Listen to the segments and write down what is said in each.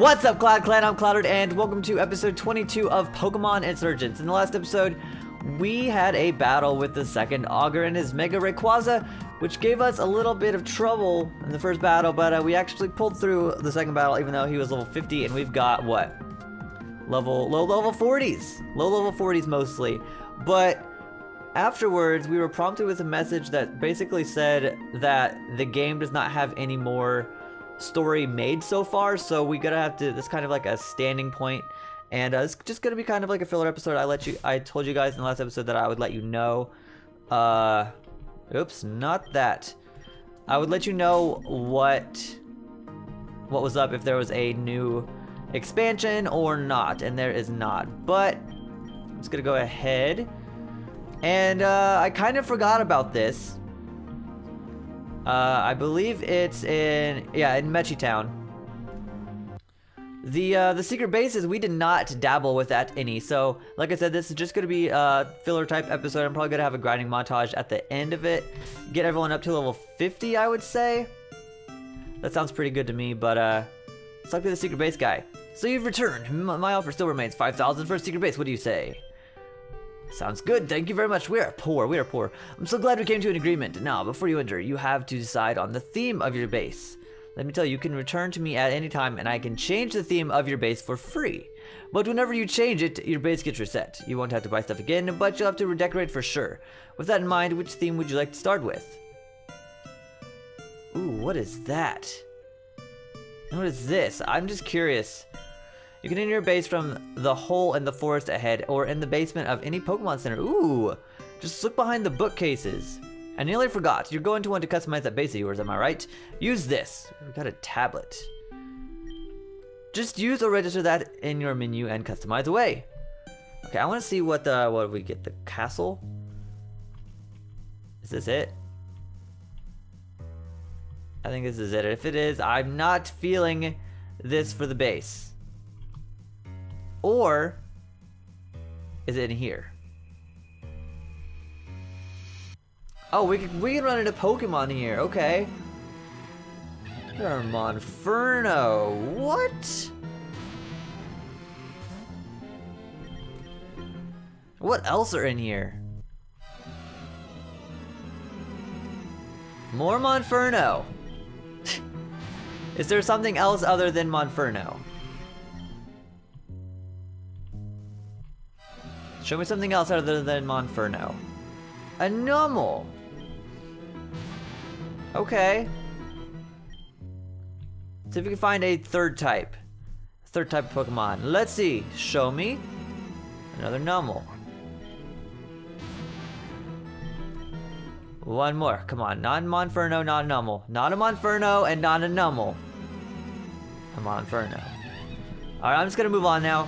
What's up, Cloud Clan? I'm Cloudded, and welcome to episode 22 of Pokemon Insurgence. In the last episode, we had a battle with the second Augur and his Mega Rayquaza, which gave us a little bit of trouble in the first battle, but uh, we actually pulled through the second battle, even though he was level 50, and we've got, what? Level, low level 40s. Low level 40s mostly. But afterwards, we were prompted with a message that basically said that the game does not have any more story made so far, so we gotta have to, this kind of like a standing point, and uh, it's just gonna be kind of like a filler episode. I let you, I told you guys in the last episode that I would let you know, uh, oops, not that. I would let you know what, what was up if there was a new expansion or not, and there is not, but I'm just gonna go ahead, and uh, I kind of forgot about this, uh, I believe it's in, yeah, in Metchi Town. The, uh, the secret bases, we did not dabble with that any, so, like I said, this is just gonna be a filler type episode. I'm probably gonna have a grinding montage at the end of it. Get everyone up to level 50, I would say. That sounds pretty good to me, but, uh, let's talk to the secret base guy. So you've returned. My offer still remains 5,000 for a secret base. What do you say? Sounds good. Thank you very much. We are poor. We are poor. I'm so glad we came to an agreement. Now, before you enter, you have to decide on the theme of your base. Let me tell you, you can return to me at any time and I can change the theme of your base for free. But whenever you change it, your base gets reset. You won't have to buy stuff again, but you'll have to redecorate for sure. With that in mind, which theme would you like to start with? Ooh, what is that? What is this? I'm just curious. You can enter your base from the hole in the forest ahead or in the basement of any Pokemon Center. Ooh, just look behind the bookcases. I nearly forgot. You're going to want to customize that base of yours, am I right? Use this. We got a tablet. Just use or register that in your menu and customize away. Okay, I want to see what the what we get. The castle. Is this it? I think this is it. If it is, I'm not feeling this for the base. Or is it in here? Oh, we can, we can run into Pokemon here. Okay. Monferno. What? What else are in here? More Monferno. Is there something else other than Monferno? Show me something else other than Monferno. A Numel! Okay. See if we can find a third type. Third type of Pokemon. Let's see. Show me. Another Numel. One more. Come on. Not Monferno, not Numel. Not a Monferno and not a Numel. A Monferno. Alright, I'm just gonna move on now.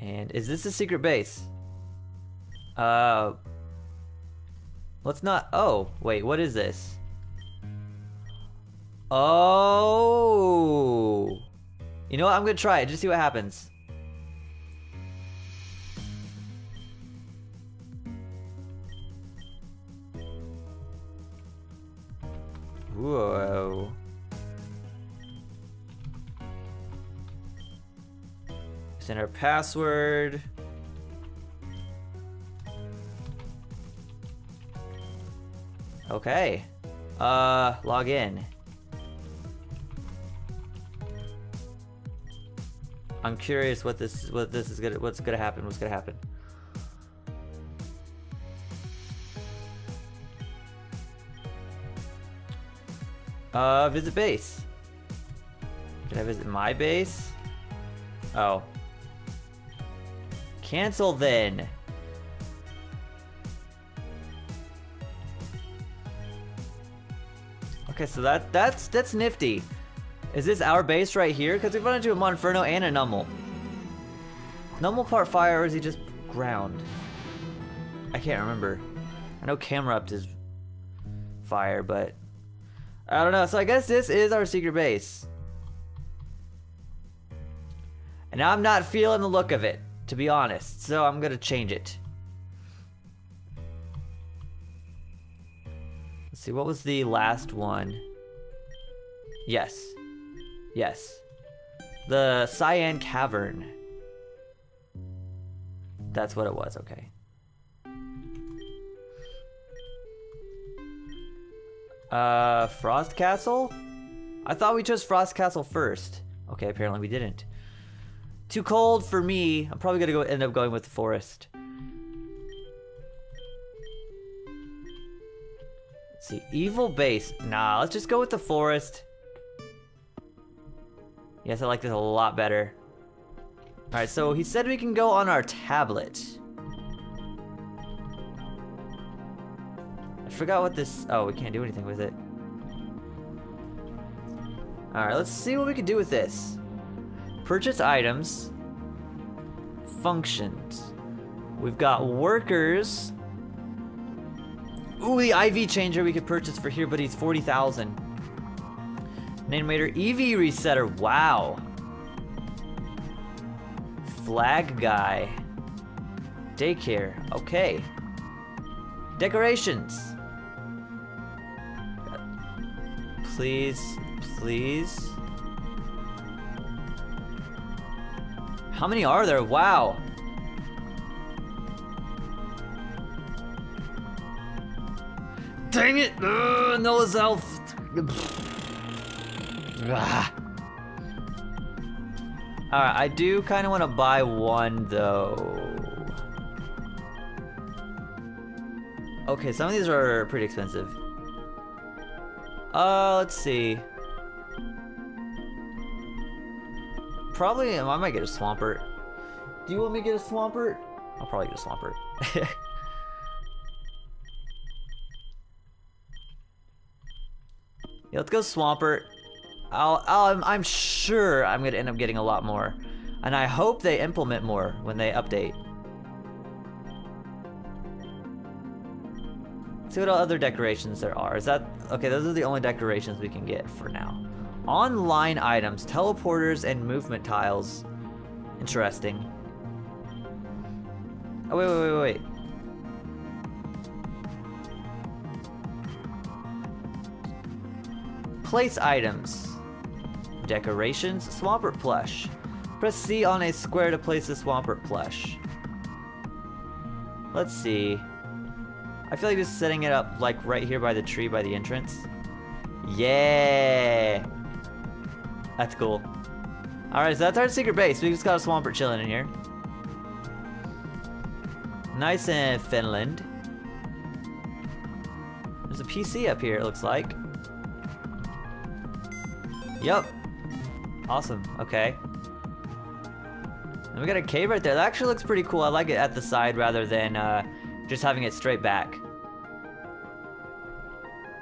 And is this a secret base? Uh, let's not, oh, wait, what is this? Oh, you know what, I'm gonna try it, just see what happens. Enter password. Okay. Uh, log in. I'm curious what this what this is gonna what's gonna happen. What's gonna happen? Uh, visit base. Can I visit my base? Oh, Cancel then. Okay, so that that's that's nifty. Is this our base right here? Because we've run into a Monferno and a Numel. Numel part fire or is he just ground? I can't remember. I know Camerupt is fire, but I don't know. So I guess this is our secret base. And I'm not feeling the look of it to be honest, so I'm gonna change it. Let's see, what was the last one? Yes. Yes. The Cyan Cavern. That's what it was, okay. Uh, Frost Castle? I thought we chose Frost Castle first. Okay, apparently we didn't. Too cold for me. I'm probably gonna go end up going with the forest. Let's see, evil base. Nah, let's just go with the forest. Yes, I like this a lot better. Alright, so he said we can go on our tablet. I forgot what this... Oh, we can't do anything with it. Alright, let's see what we can do with this. Purchase items. Functions. We've got workers. Ooh, the IV changer we could purchase for here, but he's 40,000. Animator EV resetter, wow. Flag guy. Daycare, okay. Decorations. Please, please. How many are there? Wow. Dang it! Ugh, Noah's Elf. Alright, I do kind of want to buy one though. Okay, some of these are pretty expensive. Uh, let's see. Probably, I might get a Swampert. Do you want me to get a Swampert? I'll probably get a Swampert. yeah, let's go Swampert. I'll, I'll, I'm, I'm sure I'm gonna end up getting a lot more. And I hope they implement more when they update. see what other decorations there are. Is that... Okay, those are the only decorations we can get for now. Online items, teleporters, and movement tiles. Interesting. Oh, wait, wait, wait, wait. Place items. Decorations, Swampert plush. Press C on a square to place a Swampert plush. Let's see. I feel like just setting it up like right here by the tree by the entrance. Yeah! That's cool. Alright, so that's our secret base. We just got a Swampert chilling in here. Nice in Finland. There's a PC up here, it looks like. Yep. Awesome, okay. And we got a cave right there. That actually looks pretty cool. I like it at the side rather than uh, just having it straight back.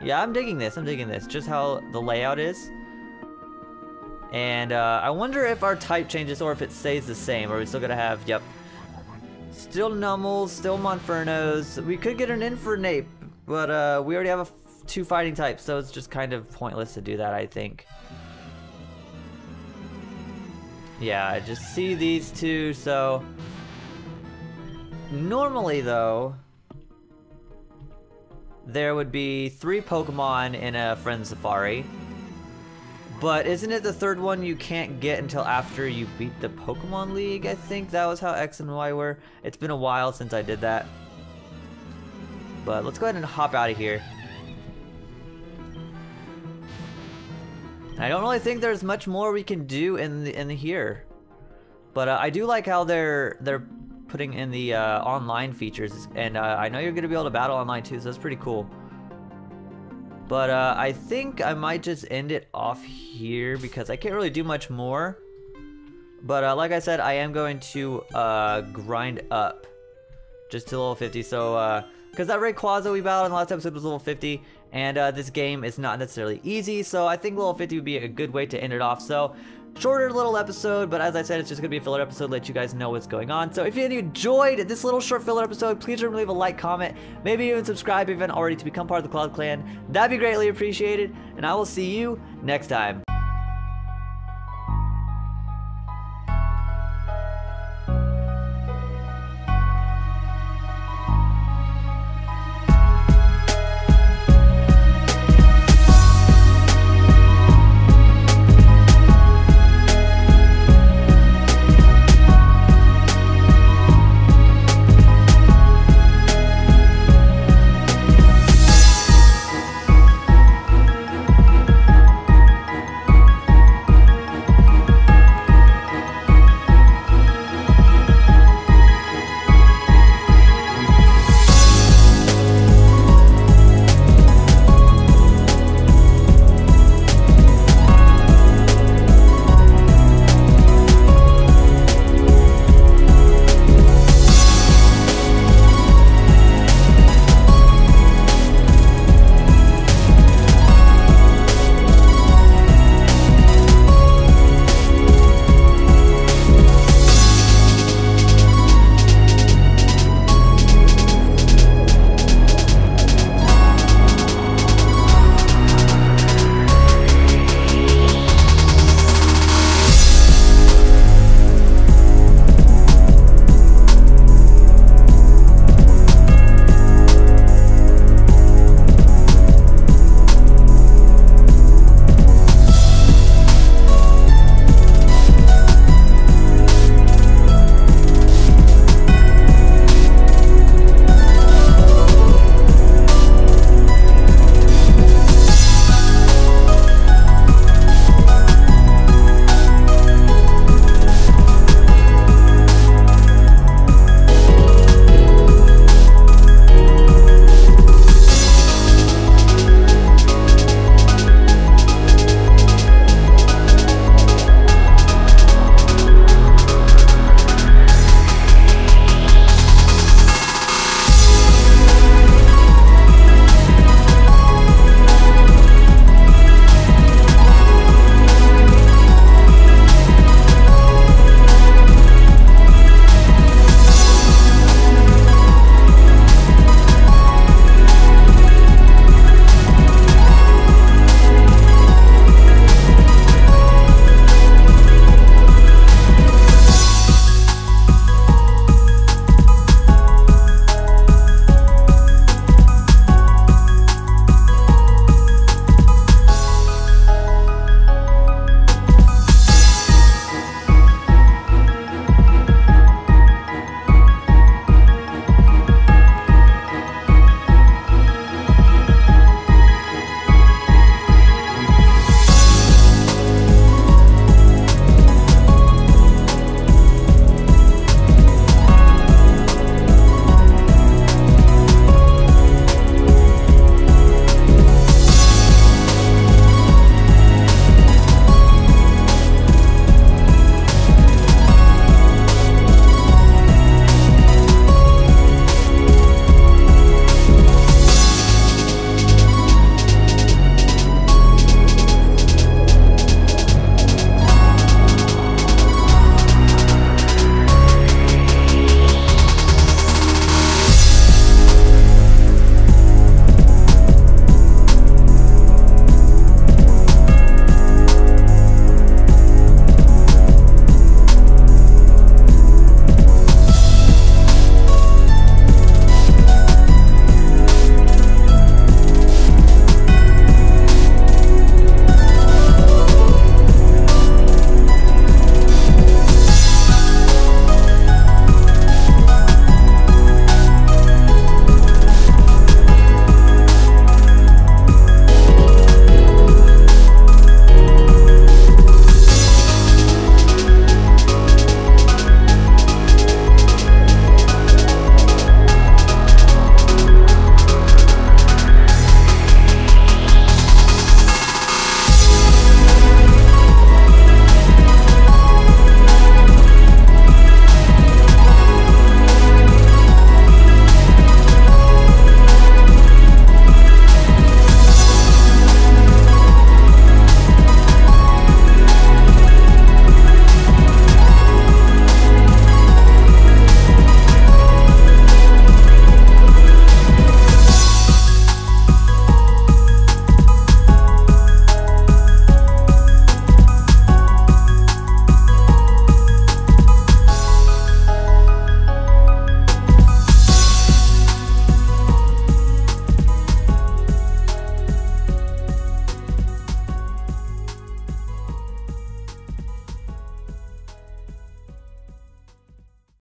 Yeah, I'm digging this. I'm digging this. Just how the layout is. And uh, I wonder if our type changes or if it stays the same. Are we still gonna have, yep. Still Numels, still Monfernos. We could get an Infernape, but uh, we already have two fighting types, so it's just kind of pointless to do that, I think. Yeah, I just see these two, so... Normally, though, there would be three Pokemon in a Friend Safari. But isn't it the third one you can't get until after you beat the Pokemon League? I think that was how X and Y were. It's been a while since I did that. But let's go ahead and hop out of here. I don't really think there's much more we can do in the, in the here. But uh, I do like how they're they're putting in the uh, online features, and uh, I know you're gonna be able to battle online too, so that's pretty cool. But uh, I think I might just end it off here because I can't really do much more. But uh, like I said, I am going to uh, grind up just to level 50. So, because uh, that Rayquaza we battled in the last episode was level 50, and uh, this game is not necessarily easy, so I think level 50 would be a good way to end it off. So, shorter little episode, but as I said, it's just gonna be a filler episode, let you guys know what's going on. So if you enjoyed this little short filler episode, please remember to leave a like, comment, maybe even subscribe if you haven't already to become part of the Cloud Clan. That'd be greatly appreciated, and I will see you next time.